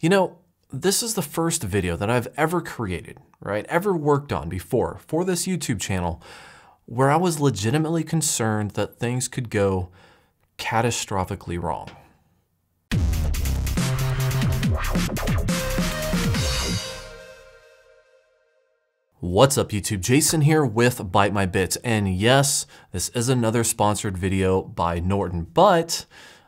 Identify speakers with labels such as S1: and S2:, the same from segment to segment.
S1: You know, this is the first video that I've ever created, right? Ever worked on before for this YouTube channel where I was legitimately concerned that things could go catastrophically wrong. What's up YouTube? Jason here with Byte My Bits. And yes, this is another sponsored video by Norton, but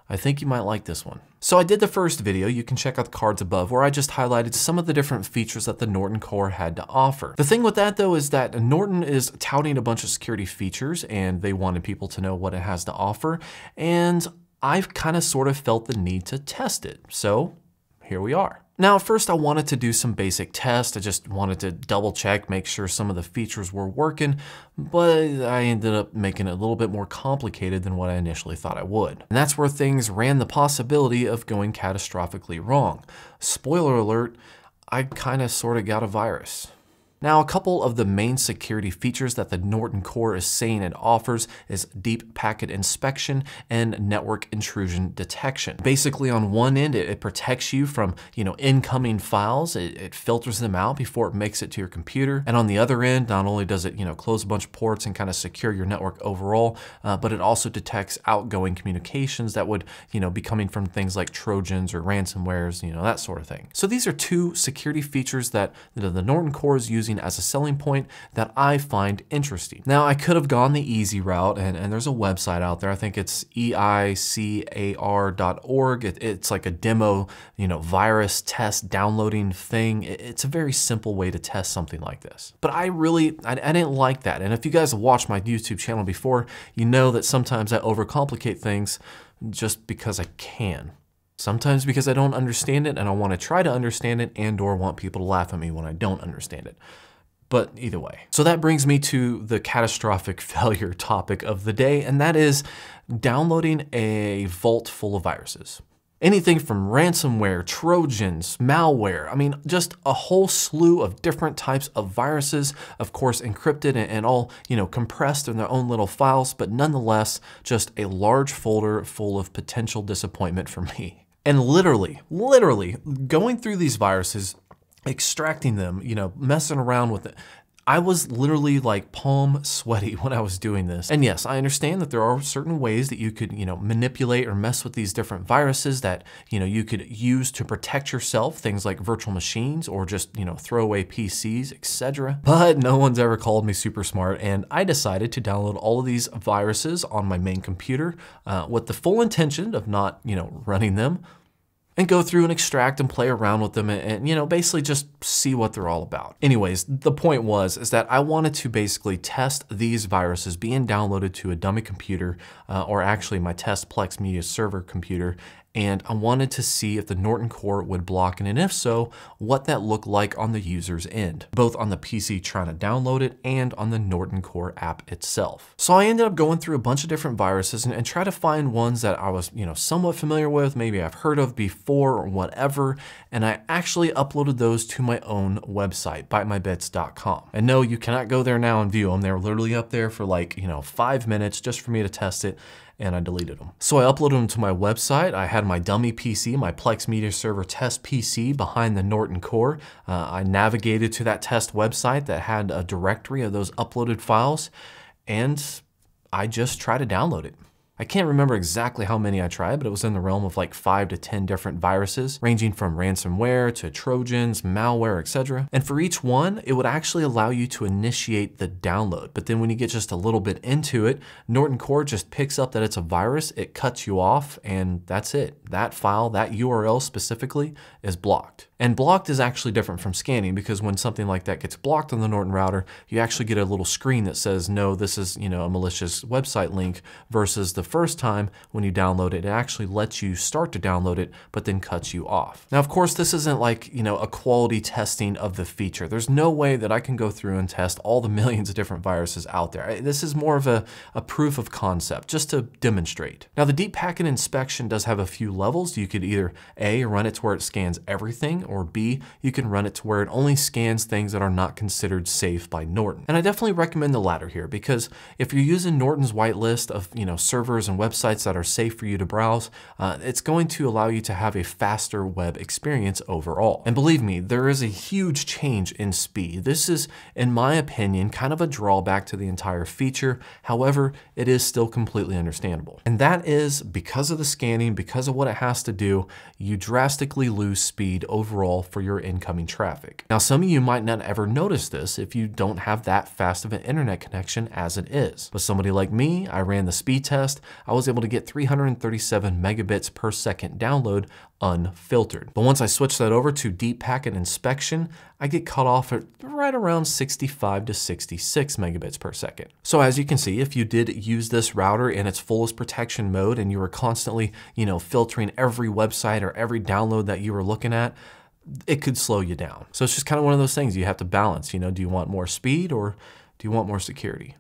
S1: I think you might like this one. So I did the first video, you can check out the cards above, where I just highlighted some of the different features that the Norton Core had to offer. The thing with that though is that Norton is touting a bunch of security features and they wanted people to know what it has to offer. And I've kind of sort of felt the need to test it. So here we are. Now, first I wanted to do some basic tests. I just wanted to double check, make sure some of the features were working, but I ended up making it a little bit more complicated than what I initially thought I would. And that's where things ran the possibility of going catastrophically wrong. Spoiler alert, I kind of sort of got a virus. Now, a couple of the main security features that the Norton Core is saying it offers is deep packet inspection and network intrusion detection. Basically, on one end, it, it protects you from you know incoming files. It, it, filters them out before it makes it to your computer. And on the other end, not only does it you know close a bunch of ports and kind of secure your network overall, uh, but it also detects outgoing communications that would you know be coming from things like Trojans or ransomwares, you know that sort of thing. So these are two security features that the, the Norton Core is using using as a selling point that I find interesting. Now, I could have gone the easy route, and, and there's a website out there. I think it's eicar.org. It, it's like a demo, you know, virus test downloading thing. It, it's a very simple way to test something like this. But I really, I, I didn't like that. And if you guys have watched my YouTube channel before, you know that sometimes I overcomplicate things just because I can. Sometimes because I don't understand it and I want to try to understand it and or want people to laugh at me when I don't understand it. But either way. So that brings me to the catastrophic failure topic of the day, and that is downloading a vault full of viruses. Anything from ransomware, trojans, malware, I mean, just a whole slew of different types of viruses, of course, encrypted and all, you know, compressed in their own little files, but nonetheless, just a large folder full of potential disappointment for me. And literally, literally going through these viruses, extracting them, you know, messing around with it. I was literally like palm sweaty when I was doing this. And yes, I understand that there are certain ways that you could, you know, manipulate or mess with these different viruses that, you know, you could use to protect yourself, things like virtual machines or just, you know, throwaway PCs, etc. But no one's ever called me super smart and I decided to download all of these viruses on my main computer uh, with the full intention of not, you know, running them and go through and extract and play around with them and, you know basically just see what they're all about. Anyways, the point was is that I wanted to basically test these viruses being downloaded to a dummy computer uh, or actually my test Plex Media server computer and I wanted to see if the Norton Core would block it, and if so, what that looked like on the user's end, both on the PC trying to download it and on the Norton Core app itself. So I ended up going through a bunch of different viruses and, and try to find ones that I was, you know, somewhat familiar with, maybe I've heard of before or whatever, and I actually uploaded those to my own website, bytemybits.com. And no, you cannot go there now and view them. They're literally up there for like, you know, five minutes just for me to test it and I deleted them. So I uploaded them to my website. I had my dummy PC, my Plex Media Server test PC behind the Norton Core. Uh, I navigated to that test website that had a directory of those uploaded files, and I just tried to download it. I can't remember exactly how many I tried, but it was in the realm of like five to 10 different viruses, ranging from ransomware to Trojans, malware, etc. And for each one, it would actually allow you to initiate the download. But then when you get just a little bit into it, Norton Core just picks up that it's a virus, it cuts you off, and that's it. That file, that URL specifically, is blocked. And blocked is actually different from scanning because when something like that gets blocked on the Norton router, you actually get a little screen that says, no, this is you know a malicious website link versus the first time when you download it, it actually lets you start to download it, but then cuts you off. Now, of course, this isn't like you know a quality testing of the feature. There's no way that I can go through and test all the millions of different viruses out there. This is more of a, a proof of concept, just to demonstrate. Now, the deep packet inspection does have a few levels. You could either A, run it to where it scans everything, or B, you can run it to where it only scans things that are not considered safe by Norton. And I definitely recommend the latter here because if you're using Norton's whitelist of, you know, servers and websites that are safe for you to browse, uh, it's going to allow you to have a faster web experience overall. And believe me, there is a huge change in speed. This is, in my opinion, kind of a drawback to the entire feature. However, it is still completely understandable. And that is because of the scanning, because of what it has to do, you drastically lose speed overall for your incoming traffic. Now, some of you might not ever notice this if you don't have that fast of an internet connection as it is. But somebody like me, I ran the speed test, I was able to get 337 megabits per second download unfiltered. But once I switch that over to deep packet inspection, I get cut off at right around 65 to 66 megabits per second. So as you can see, if you did use this router in its fullest protection mode and you were constantly, you know, filtering every website or every download that you were looking at, it could slow you down. So it's just kind of one of those things you have to balance, you know, do you want more speed or do you want more security?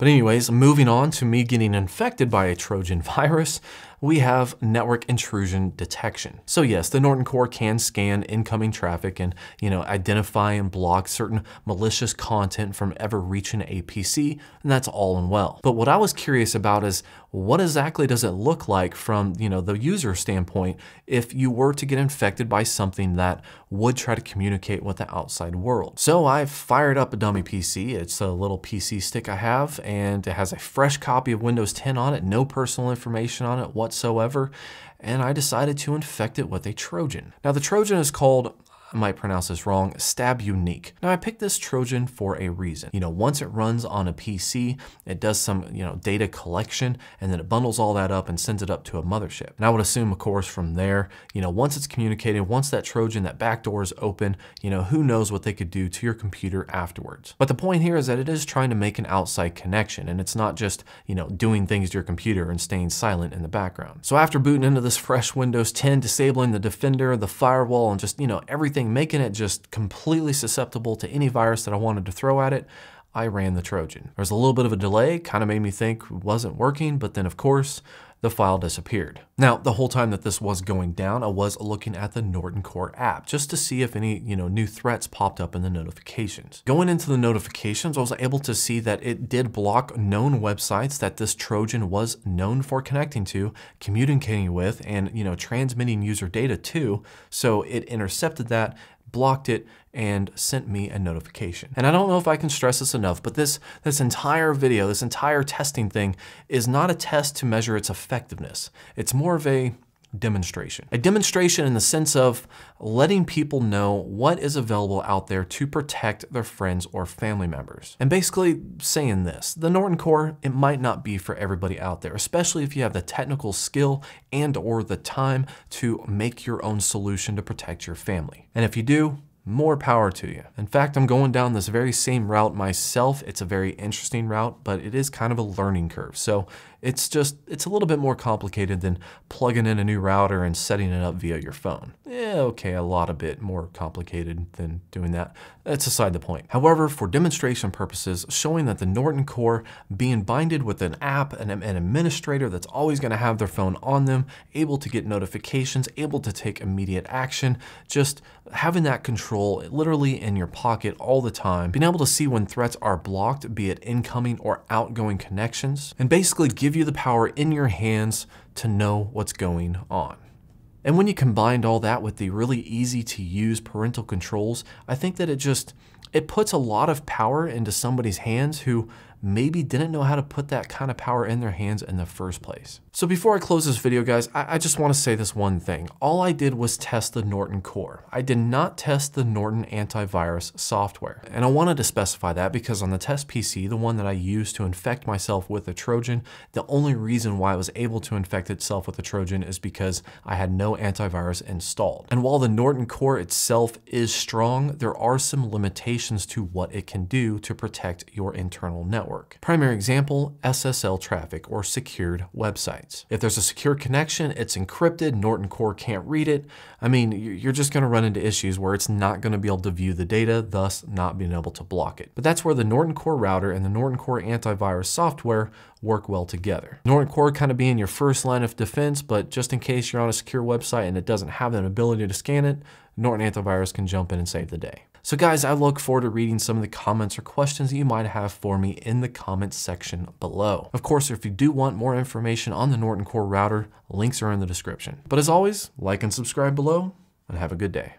S1: But anyways, moving on to me getting infected by a Trojan virus, we have network intrusion detection. So yes, the Norton Core can scan incoming traffic and you know identify and block certain malicious content from ever reaching a PC, and that's all and well. But what I was curious about is what exactly does it look like from you know the user standpoint if you were to get infected by something that would try to communicate with the outside world. So I've fired up a dummy PC. It's a little PC stick I have and it has a fresh copy of Windows 10 on it, no personal information on it whatsoever, and I decided to infect it with a Trojan. Now the Trojan is called I might pronounce this wrong, Stab Unique. Now I picked this Trojan for a reason. You know, once it runs on a PC, it does some, you know, data collection and then it bundles all that up and sends it up to a mothership. And I would assume, of course, from there, you know, once it's communicated, once that Trojan, that backdoor is open, you know, who knows what they could do to your computer afterwards. But the point here is that it is trying to make an outside connection and it's not just, you know, doing things to your computer and staying silent in the background. So after booting into this fresh Windows 10, disabling the Defender, the firewall, and just, you know, everything making it just completely susceptible to any virus that I wanted to throw at it, I ran the Trojan. There was a little bit of a delay, kind of made me think it wasn't working, but then of course, the file disappeared. Now, the whole time that this was going down, I was looking at the Norton Core app just to see if any, you know, new threats popped up in the notifications. Going into the notifications, I was able to see that it did block known websites that this Trojan was known for connecting to, communicating with, and, you know, transmitting user data to. So it intercepted that blocked it, and sent me a notification. And I don't know if I can stress this enough, but this, this entire video, this entire testing thing is not a test to measure its effectiveness. It's more of a demonstration. A demonstration in the sense of letting people know what is available out there to protect their friends or family members. And basically saying this, the Norton Core, it might not be for everybody out there, especially if you have the technical skill and or the time to make your own solution to protect your family. And if you do, more power to you. In fact, I'm going down this very same route myself. It's a very interesting route, but it is kind of a learning curve. So it's just, it's a little bit more complicated than plugging in a new router and setting it up via your phone. Yeah, okay, a lot a bit more complicated than doing that. That's aside the point. However, for demonstration purposes, showing that the Norton Core being binded with an app and an administrator that's always gonna have their phone on them, able to get notifications, able to take immediate action, just having that control literally in your pocket all the time, being able to see when threats are blocked, be it incoming or outgoing connections, and basically give give you the power in your hands to know what's going on. And when you combined all that with the really easy to use parental controls, I think that it just, it puts a lot of power into somebody's hands who maybe didn't know how to put that kind of power in their hands in the first place. So before I close this video, guys, I, I just want to say this one thing. All I did was test the Norton Core. I did not test the Norton antivirus software. And I wanted to specify that because on the test PC, the one that I used to infect myself with a Trojan, the only reason why I was able to infect itself with a Trojan is because I had no antivirus installed. And while the Norton Core itself is strong, there are some limitations to what it can do to protect your internal network network. Primary example, SSL traffic or secured websites. If there's a secure connection, it's encrypted, Norton Core can't read it. I mean, you're just gonna run into issues where it's not gonna be able to view the data, thus not being able to block it. But that's where the Norton Core router and the Norton Core antivirus software work well together. Norton Core kind of being your first line of defense, but just in case you're on a secure website and it doesn't have that ability to scan it, Norton Antivirus can jump in and save the day. So guys, I look forward to reading some of the comments or questions that you might have for me in the comments section below. Of course, if you do want more information on the Norton Core router, links are in the description. But as always, like and subscribe below, and have a good day.